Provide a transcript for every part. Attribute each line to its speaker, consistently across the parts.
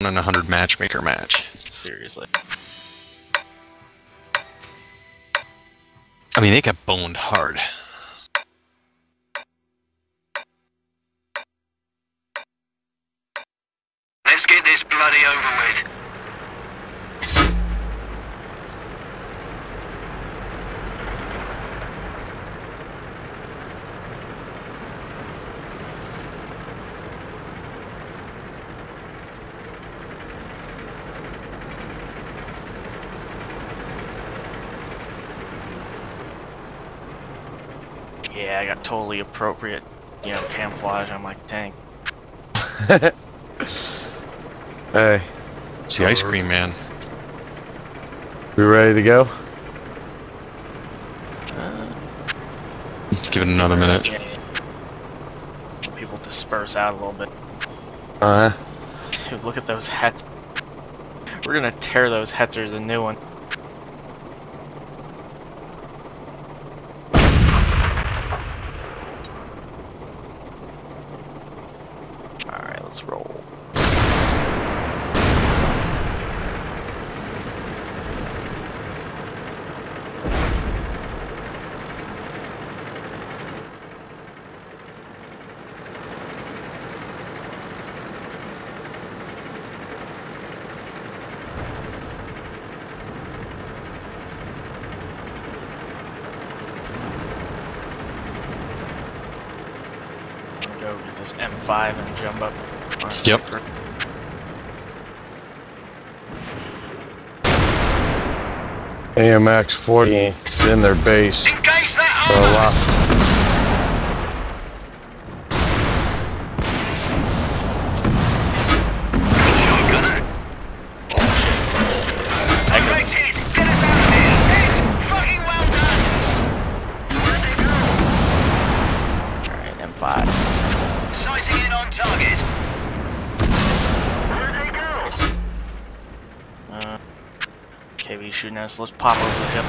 Speaker 1: in a hundred matchmaker match.
Speaker 2: Seriously.
Speaker 1: I mean, they got boned hard.
Speaker 3: Let's get this bloody over with.
Speaker 2: Yeah, I got totally appropriate, you know, camouflage on my tank.
Speaker 4: Hey,
Speaker 1: It's the ice cream man.
Speaker 4: we ready to go?
Speaker 2: Uh,
Speaker 1: Let's give it another minute.
Speaker 2: yeah. People disperse out a little bit.
Speaker 4: Uh huh.
Speaker 2: Dude, look at those hets. We're gonna tear those hetzers a new one. Alright, let's roll. Go get this M5 and jump up.
Speaker 1: Yep.
Speaker 2: Creeper.
Speaker 4: AMX 40 is in their base.
Speaker 3: Engage that
Speaker 4: To the
Speaker 3: armor!
Speaker 2: KV shooting us. Let's pop over the hill.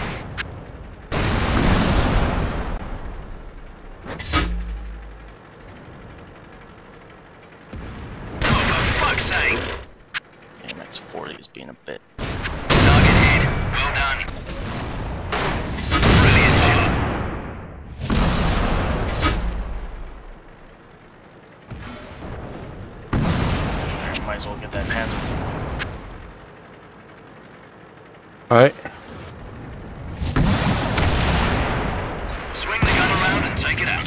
Speaker 3: For fuck's sake!
Speaker 2: AMX 40 is being a bit.
Speaker 3: Target hit. Well done. Brilliant
Speaker 2: might as well get that Panzer.
Speaker 4: Alright.
Speaker 3: Swing the gun around and take it out.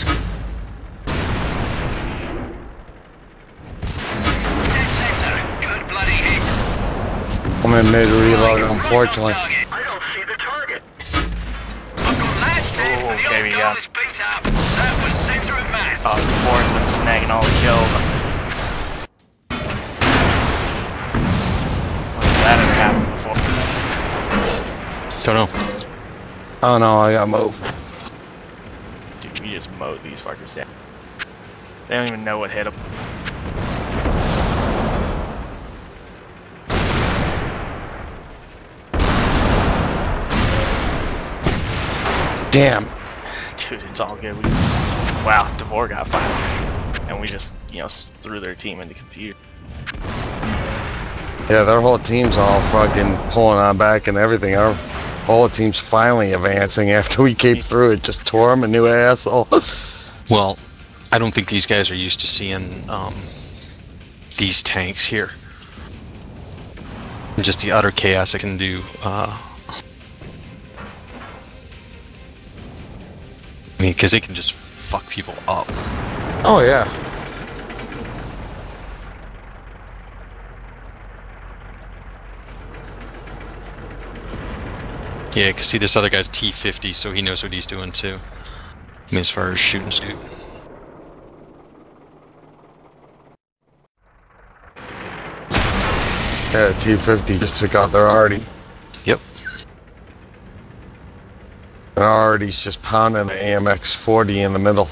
Speaker 3: Dead center. Good bloody hit.
Speaker 4: I'm in mid reload, unfortunately.
Speaker 3: I don't see the target. I've got lads dead,
Speaker 2: Oh,
Speaker 3: but the
Speaker 2: okay,
Speaker 3: old
Speaker 2: we
Speaker 3: guy
Speaker 2: got-
Speaker 3: beat up. That was center of mass.
Speaker 2: Oh, the foreign's been snagging all the kills.
Speaker 1: Don't know.
Speaker 4: Oh no, I got moved.
Speaker 2: Dude, we just mowed these fuckers down. They don't even know what hit them.
Speaker 4: Damn.
Speaker 2: Dude, it's all good. We, wow, Devorre got fired. And we just, you know, threw their team into confusion.
Speaker 4: Yeah, their whole team's all fucking pulling on back and everything. Our whole team's finally advancing after we came through it. Just tore them a new asshole.
Speaker 1: Well, I don't think these guys are used to seeing um, these tanks here. And just the utter chaos it can do. Uh, I mean, because it can just fuck people up.
Speaker 4: oh yeah.
Speaker 1: Yeah, because see, this other guy's T50, so he knows what he's doing too. I mean, as far as shooting suit.
Speaker 4: Yeah, T50 just took out their Artie.
Speaker 1: Yep.
Speaker 4: And Artie's just pounding the AMX 40 in the middle.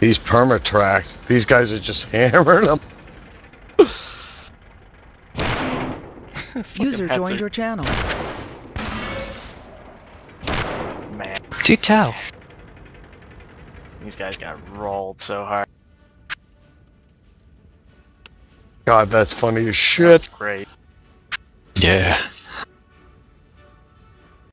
Speaker 4: These permatracked. These guys are just hammering them.
Speaker 5: User
Speaker 2: Fucking
Speaker 5: joined your channel.
Speaker 2: Man,
Speaker 1: Do tell.
Speaker 2: These guys got rolled so hard.
Speaker 4: God, that's funny as
Speaker 2: That's
Speaker 4: shit.
Speaker 2: great.
Speaker 1: Yeah.